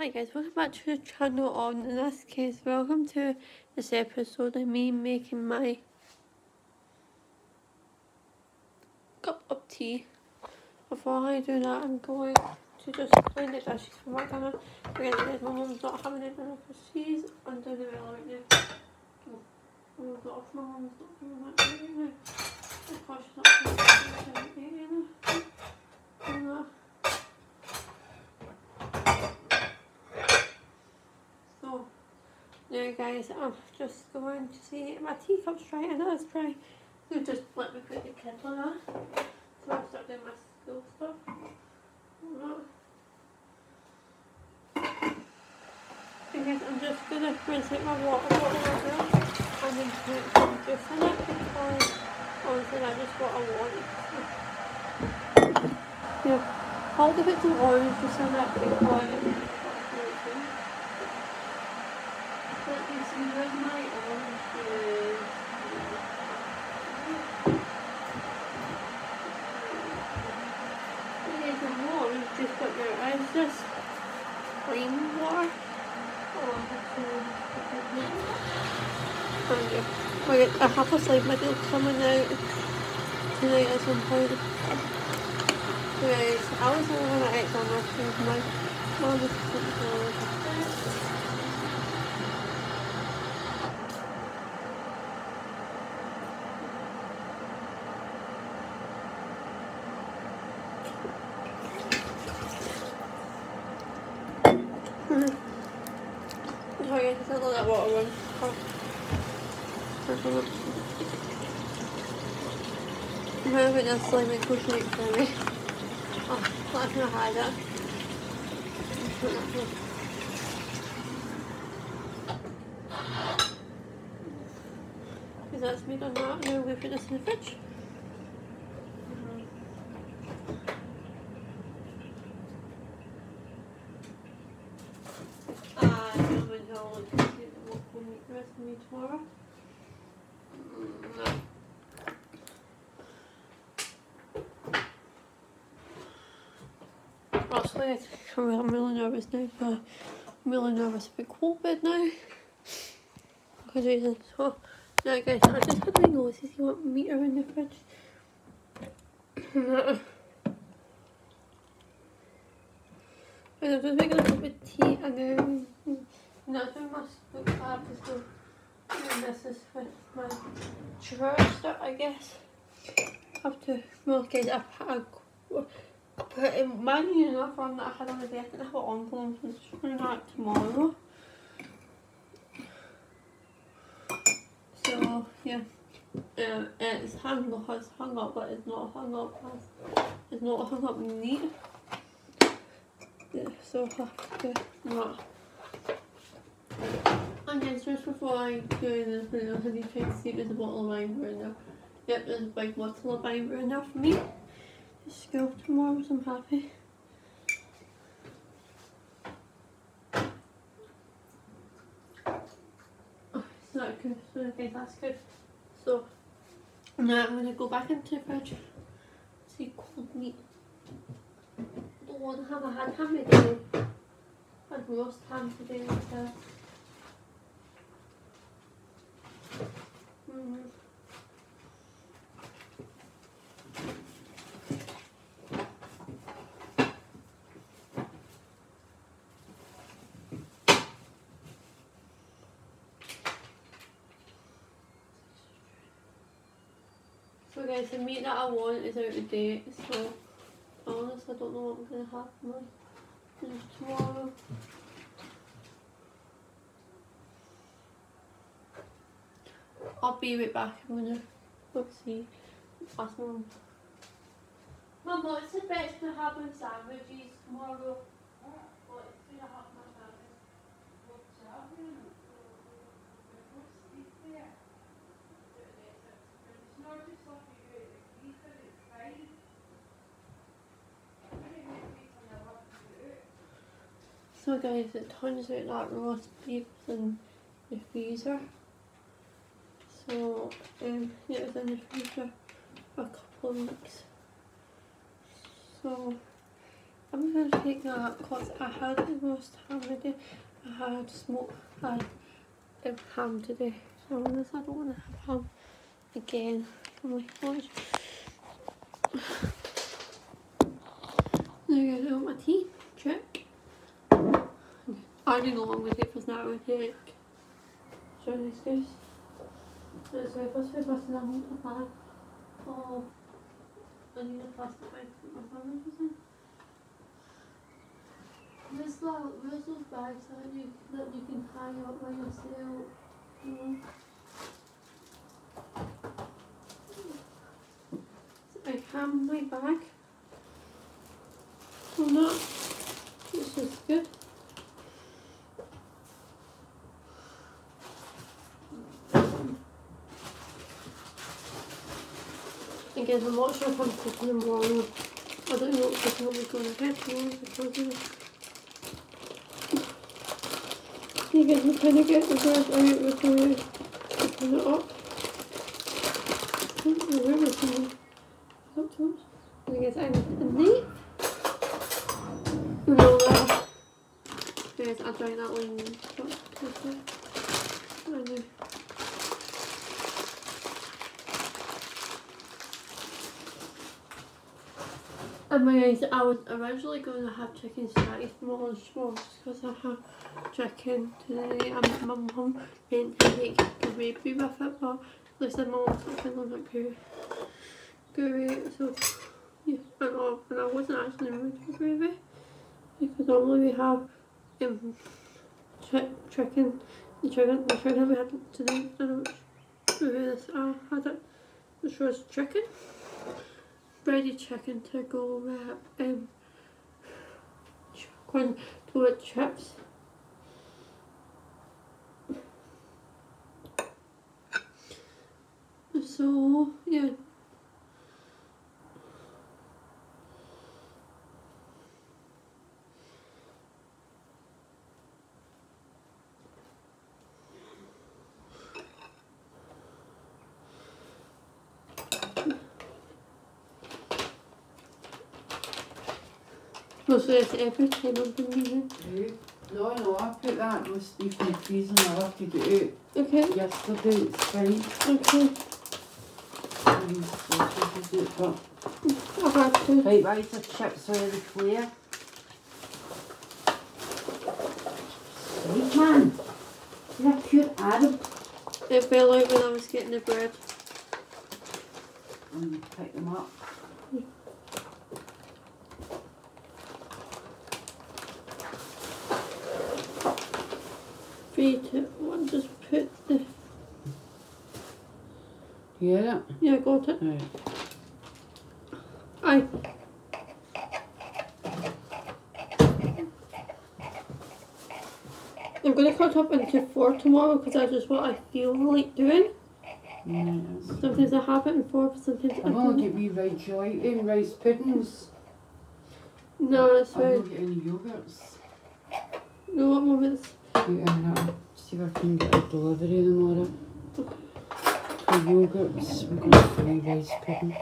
Hi guys, welcome back to the channel on in this case, welcome to this episode of me making my cup of tea. Before I do that I'm going to just clean the dishes from my camera because my mum's not having dinner because she's under the bell right now. My gosh, my mum's not doing that right now. Of course she's not doing that right now. Now guys, I'm just going to see my teacup's dry and that is dry. So just let me put the kettle on. So I'll start doing my school stuff. Because I'm just going to rinse out my water bottle well. And then put some juice in it because honestly that's just what I want. Yeah, I'll put some orange juice in it because It's just plain water. Oh, I have a slide video coming out tonight at some point. Anyways, I was going to eat on my mom was Sorry, I don't let water run. I'm slimy cushion for me. Oh, I'm gonna hide that. That's me done that, now we put this in the fridge. me tomorrow? No. Actually, I'm really nervous now, but uh, I'm really nervous about COVID now. Because reasons. So, oh, now guys, I just had my nose to see what meter in the fridge. and I'm just making a cup of tea and then nothing must look bad go and this is with my church I guess. have to work it up. I put in my uniform that I had on the day. I think I have it on for them, so it's tomorrow. So yeah, um, it's hung up, it's hung up, but it's not hung up as it's not hung up neat. Yeah, so I have to not and yes, just before I in this video, have you checked to see there's a bottle of wine now? Yep, there's a big bottle of wine now for me. Just go tomorrow, so I'm happy. Oh, it's not good, okay, that's good. So, now I'm to go back into the fridge, see cold meat. Don't want to have a had ham today. I had roast ham today instead. So guys, the meat that I want is out of date, so honestly I don't know what I'm going to have tomorrow. I'll be right back. I'm gonna go see. Ask mum. Mum, what's the best to have in sandwiches tomorrow? What's to have my sandwich? So guys, it turns out that roast beef's in the freezer. So um, it was in the freezer for a couple of weeks. So I'm going to take that because I had the most ham today. I had smoked had um, ham today. So I don't want to have ham again for my lunch. There you go, my tea. Check. I know I'm going to take this now. I take. Show this. So it's my first paper, and I'm going to bag. Oh, I need a plastic bag to put my sandwiches in. There's, that, there's those bags that you, that you can tie up by yourself. You know. So I have my bag. So that, this is good. Again, I'm not sure if I'm cooking them wrong. I don't know what cooking I'm going tomorrow because of You get to kind of get the bread out before you open it up. I don't know where it's in up to us. I guess I'm neat. No. Guys, I'll try that one. I know. And my eyes, I was originally going to have chicken patties small and small because I have chicken today and my mum meant to make gravy with it but they said mum's not feeling like gravy. gravy so yeah and, uh, and I wasn't actually the mood for gravy because normally we have um, ch chicken the chicken the chicken we had today I don't know which this I had it which was chicken breaded chicken to go with um, corn to it chips. So yeah. Was this every time I've been using? No, no, I put that in the Stephen in the freezer and I left it out Okay, yesterday, it's fine. okay. Um, sausages out, but- I had to. Right, why is the chips already clear? Right, man. You're a cute Arab. It fell out when I was getting the bread. And pick them up. Two, one. Just put the. You hear? Yeah, got it. Right. Aye. I'm gonna cut up into four tomorrow because that's just what I feel like doing. Yeah, Sometimes I have it in four, but sometimes I I'm gonna don't. get me right joy in rice puddings. No, that's I'm right. gonna get any yogurts. No, what moments? Get in that. See if I can get a delivery tomorrow. For yogurts, we're gonna free rice pudding.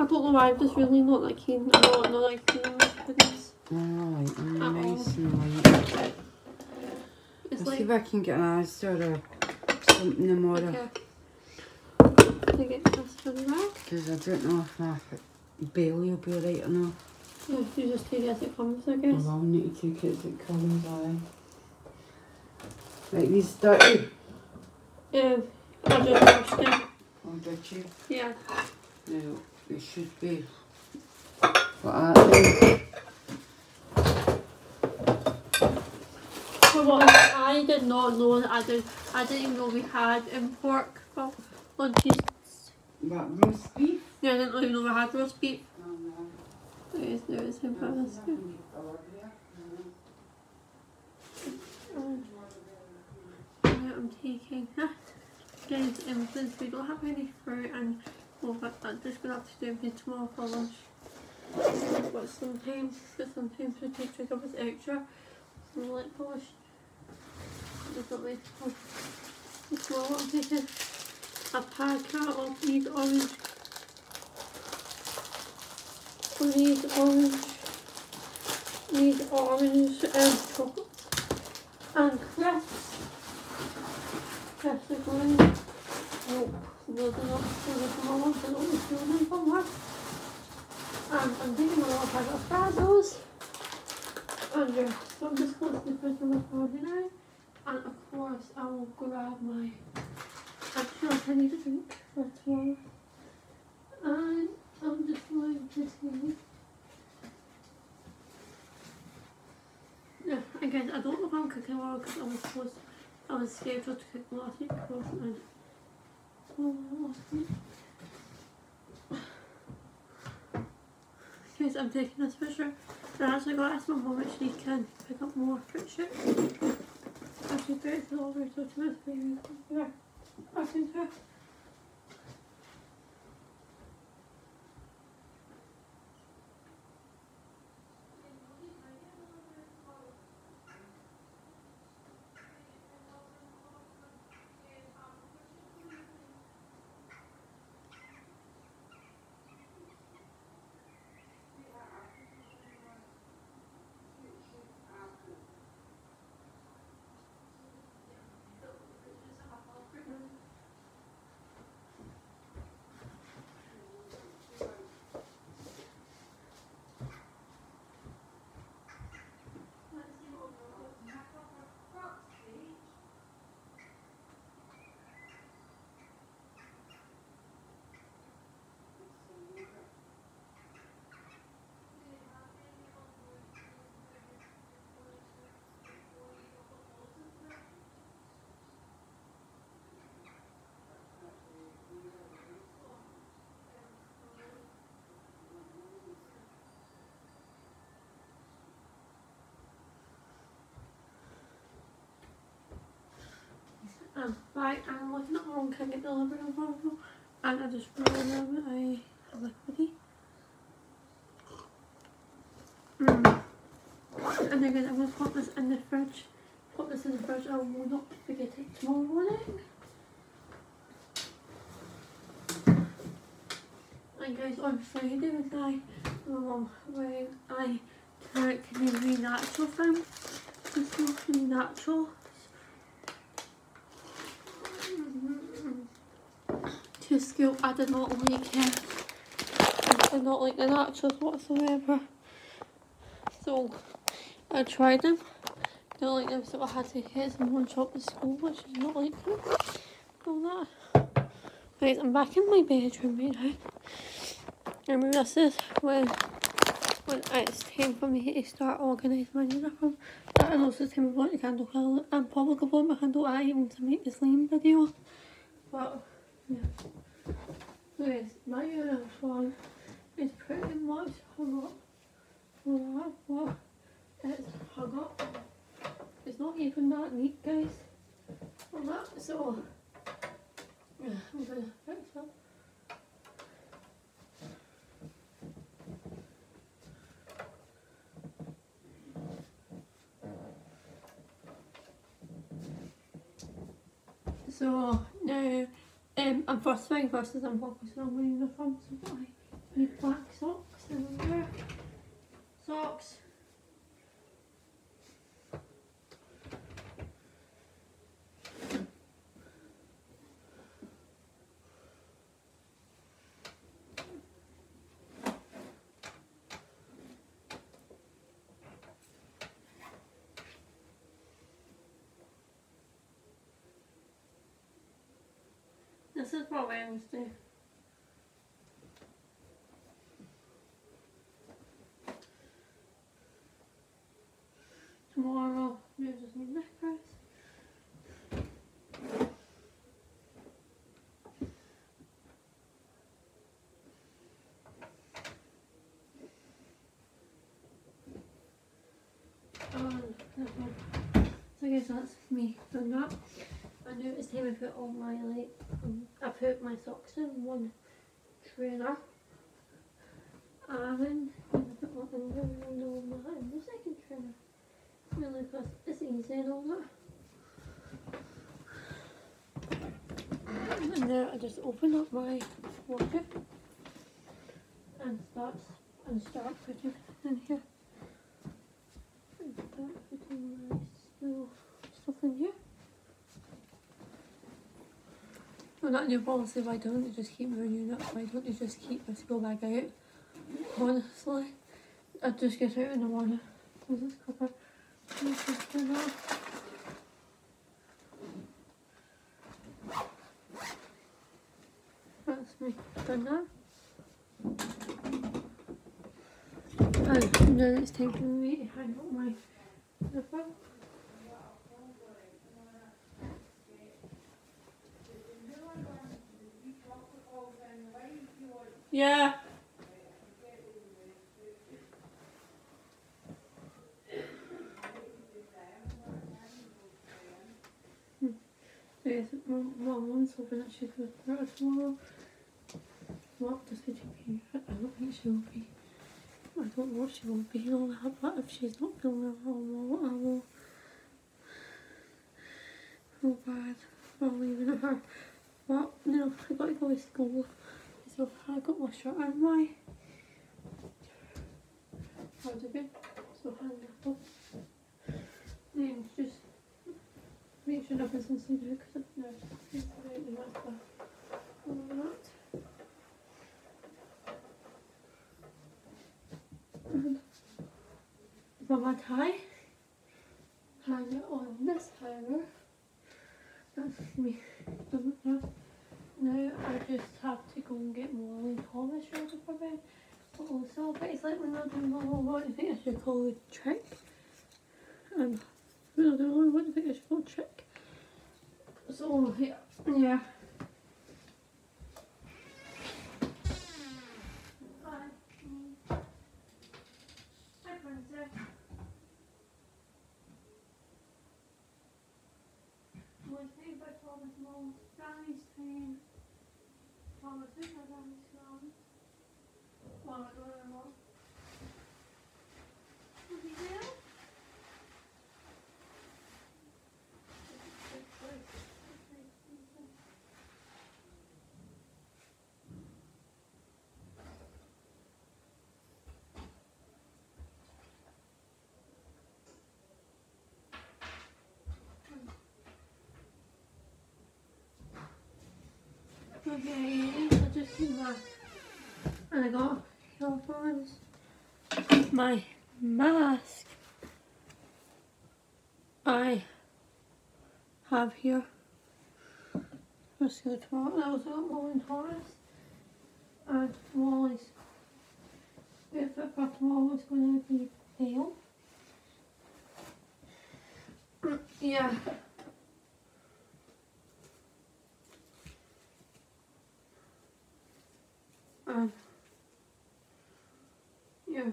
I don't know why, I'm just really not that keen. I'm not, not that keen puddings. Alright, nice and light. It's I'll like. see if I can get an Asda or something tomorrow. Okay. To get this for the bag. Because I don't know if my belly will be right or not. Yeah, you just take it as it comes, I I guess. will need to take it as it comes, aye. Right, these dirty. Yeah, I just washed them. Oh, did you? Yeah. No, it should be. What I For what I did not know that I did I didn't even know we had um, pork for lunches. What, roast beef? Yeah, I didn't even know we had roast beef. Oh, no. There is there is him for this. Um, I'm taking that. Guys, um, since we don't have any fruit and well, just gonna have to do everything tomorrow for lunch. But sometimes, sometimes we take trick up as extra. Some light polish. Really the small one. I'm taking a packet of these orange these orange, these orange and chocolates and. Crisps are. Nope, those are not those are from ones. I don't steal them from her. And I'm taking a lot of packet of Frazzles. And yeah, so I'm just going to the with my phone now. And of course, I will grab my. Actually, I need a drink for tomorrow. And I'm just going to see. Yeah, again, I don't know if I'm cooking tomorrow because I was supposed, I was scheduled to cook last week, but I wasn't. Oh, last week. Guys, I'm taking this picture. I actually got to ask my mum if she can pick up more fruit shit. It's all over, so to this baby. Yeah, I think so. Um, right, I'm looking at one can get on Volvo and I just them a liquidy. Mm. And then I'm going to put this in the fridge. Put this in the fridge, I will not forget it tomorrow morning. And guys, on Friday was I, my mum, when I took the natural thing, it's not natural. To school. I did not like it. I did not like the nachos whatsoever. So I tried them. Don't like them, so I had to get some one shop to school, which is not like them. All that. Right, I'm back in my bedroom right now. And this is when when it's time for me to start organising my uniform. And also time of want the candle colour. I'm probably going to blow my candle even to make this lame video. But yeah. Anyways, my uniform is pretty much hung up. Well, what? It's hung up. It's not even that neat, guys. Well, that, so, yeah, I'm gonna fix that. So now, um, thing first is I'm focusing on my uniform, so I need black socks and. Socks. This is for Wednesday. Tomorrow, you just need necklace. This one. So that's me done that. It was time I put all my like um, I put my socks in one trainer and then I put one in on my in the second trainer. Really because it's easy and all that. And there I just open up my wardrobe and start and start putting in here. And start putting my stuff in here. Well, not new policy, why don't you just keep renewing it? Why don't you just keep this go back out? Honestly, I just get out in the morning. This is now. That's me done oh, now. And then it's time for me to hang up my zipper. Yeah. Yes, my mum's hoping that she's going to throw it tomorrow. What does the GP? I don't think she will be. I don't know if she will be all that, but if she's not feeling well, I will. Feel bad for leaving her. But, you know, I got to go to school. So I got my shirt and my cardigan. So hang up. And just make sure nothing's inside here because I've it like that. All that. My tie, hang it on this hanger. That's me. Doesn't have now I just have to go and get Molly and Thomas ready for bed. But also, but it's like when I do my what do you think I should call it trick? Um, I don't know what do you think I should call trick? So yeah, yeah. Hi, Hi, princess. Was made by Thomas Moles. Danny's time. Thomas is my Danny's son. Well, I don't know. Was he there? Okay, I just did my and I got earphones, my mask I have here. Just go to that was got Molly and Taurus and Molly's outfit for tomorrow is going to be pale. Yeah. Um, yeah.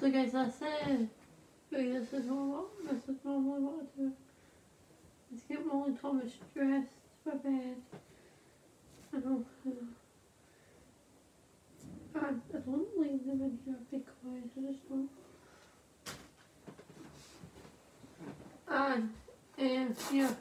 So guys, that's it. Okay, this is all this is normally what I do. Let's get Molly Thomas dressed for bed. I don't leave them in here because I just don't. And, um, yeah.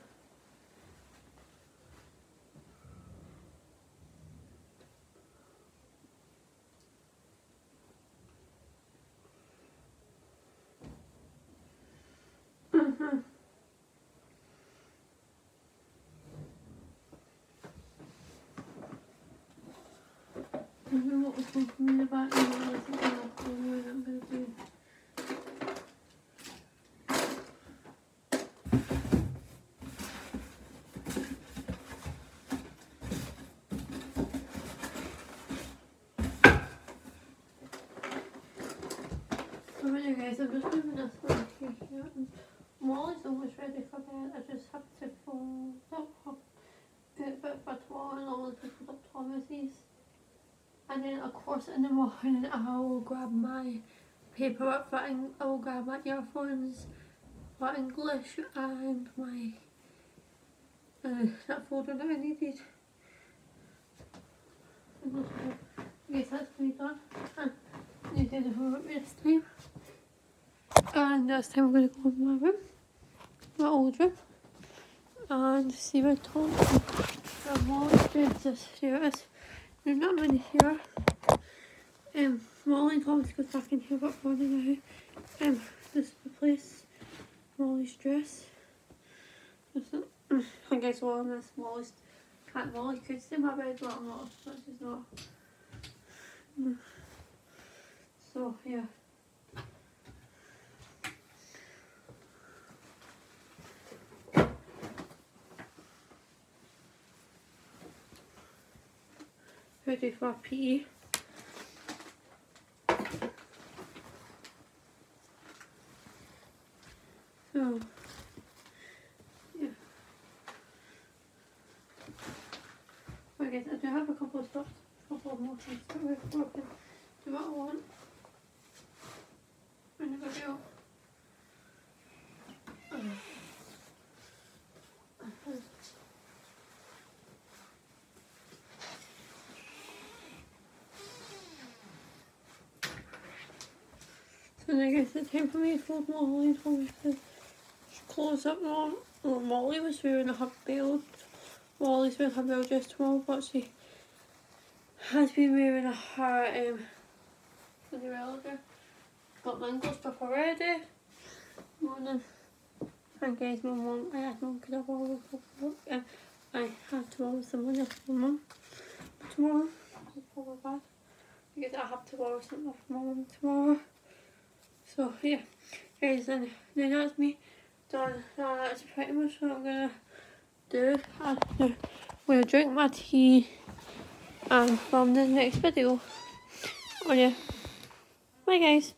I don't know what was going from the back and I wasn't going to what I'm going to do. So anyway guys, I'm just moving this one here, here and Molly's almost ready for bed. I just have to fold up her outfit for tomorrow and all the put up Thomas's. And then of in I will grab my paperwork for Eng- I will grab my earphones for English and my uh, that folder that I needed. Yes, that's me done. And you did the homework time. And this time we're going to go in my room, my old room, and see what Tom and Molly's doing this here is. There's not many here. Um, Molly and Thomas goes back in here but for now. Um, this is the place. Molly's dress. Is, I guess one of this Molly's can't Molly could stay in my bed but I'm not, but she's not. Mm. So yeah. Ready for PE. So yeah. I guess I do have a couple of stuff, a couple of more things that we're working. Do what I want. In the video. Um, So I guess it's time for me to fold Molly and told me to close up now. Well, Molly was wearing her belt. Molly's wearing her belt dress tomorrow, but she has been wearing her um Cinderella Got mango stuff already. Morning. And guys, my mum, I asked mum could I borrow a couple um, I have to borrow some money off my mum tomorrow. Because I have to borrow something off my mum tomorrow. So yeah, guys, then, that's me done. Now that's pretty much what I'm gonna do. I'm gonna drink my tea um, and film the next video. Oh yeah. Bye guys.